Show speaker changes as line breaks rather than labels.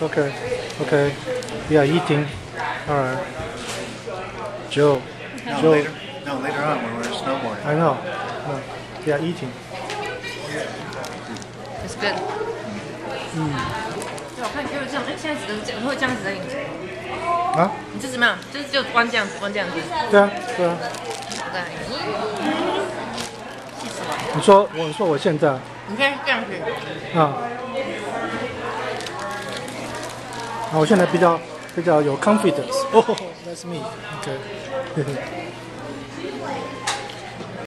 Okay. Okay. Yeah, eating. All right. Joe.
No,
Joe.
later. No, later on when we're snowboarding.
I know. No. Yeah, eating.
It's good。嗯。对，我看你就是这样，哎，现在只能这样，会这样子在饮食。
啊？
你这怎么样？就是就弯这样子，弯这样子。
对啊，对啊。
对。气死我！
你说，我说我现在
你看这样子。
啊， 那，我现在比较比较有 confidence。哦，that's me。OK。